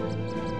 Música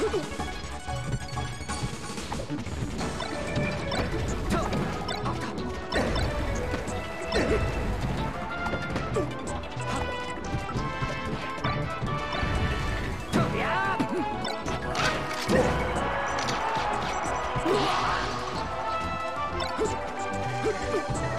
There,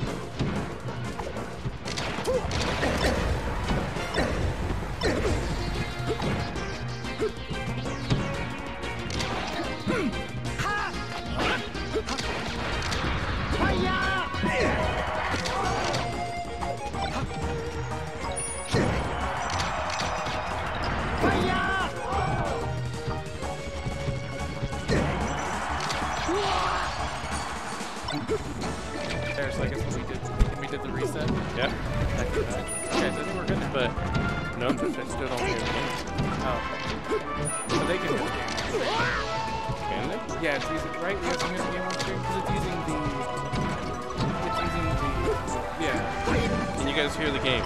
Boop! Yeah, it's using right. We have the game on stream because it's using the. It's using the. Yeah, Can you guys hear the game?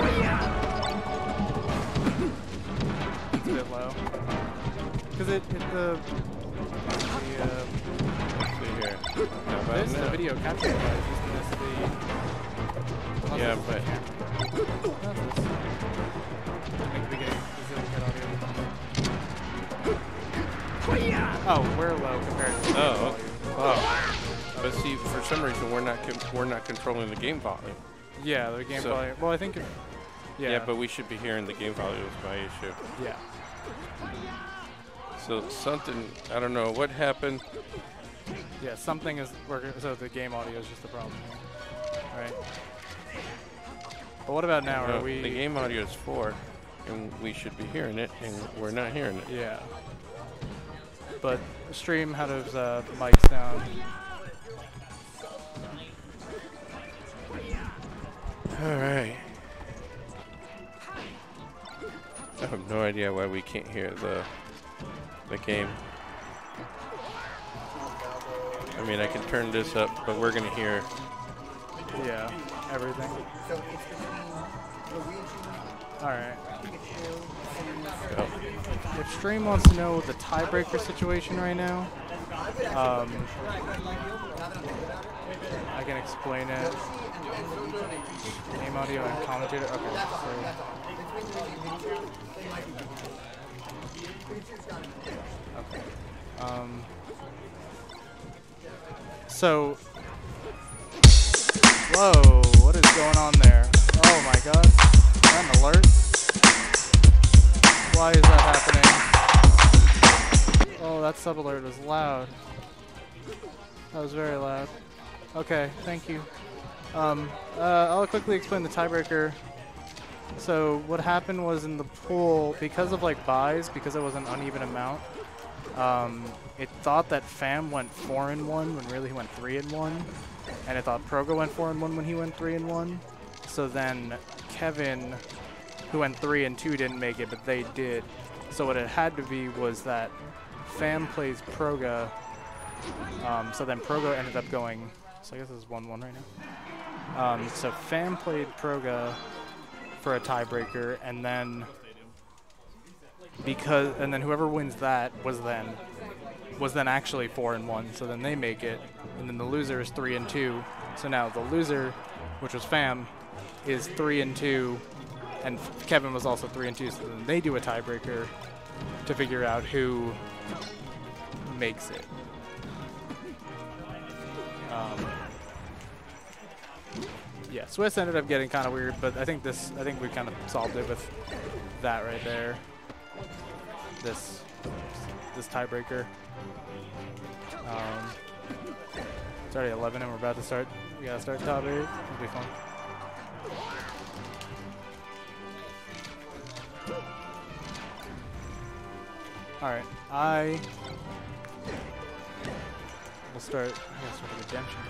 it's a bit low. Because it, it the. The uh, see here. About this the now? video capture device using this the. Yeah, the but- Oh, we're low compared to the Oh, okay. Oh. But see, for some reason, we're not we're not controlling the game volume. Yeah, the game So- volume. Well, I think. It, yeah. Yeah. but we should be hearing the game volume is my issue. yeah. So something, I don't know what happened. Yeah, something is working. So the game audio is just the problem here, right? But what about now? Uh, Are we? The game audio is four, and we should be hearing it, and we're not hearing it. Yeah. But stream, how does uh, the mic sound? All right. I have no idea why we can't hear the the game. I mean, I can turn this up, but we're gonna hear. Yeah, everything. All right. Oh, If stream wants to know the tiebreaker situation right now, um, I can explain it. Game audio and commentator. Okay. So, okay. Um, So, whoa, what is going on there? Oh my god, that sub alert was loud. That was very loud. Okay, thank you. Um, uh, I'll quickly explain the tiebreaker. So what happened was in the pool, because of like buys, because it was an uneven amount, um, it thought that Fam went four and one when really he went three and one, and it thought Proga went four and one when he went three and one. So then Kevin, who went three and two, didn't make it, but they did. So what it had to be was that Fam plays Proga. Um, so then Proga ended up going. So I guess this is one one right now. Um, so Fam played Proga for a tiebreaker, and then because and then whoever wins that was then was then actually four and one. So then they make it, and then the loser is three and two. So now the loser, which was Fam, is three and two, and Kevin was also three and two. So then they do a tiebreaker to figure out who makes it. Um, yeah, Swiss ended up getting kind of weird, but I think this, I think we kind of solved it with that right there. This, this tiebreaker. Um, it's already 11 and we're about to start. We gotta start top eight. It'll be fun. All right, I will start. I start the redemption.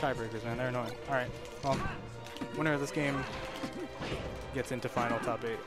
Tiebreakers, man, they're annoying. All right, well, winner of this game gets into final top eight.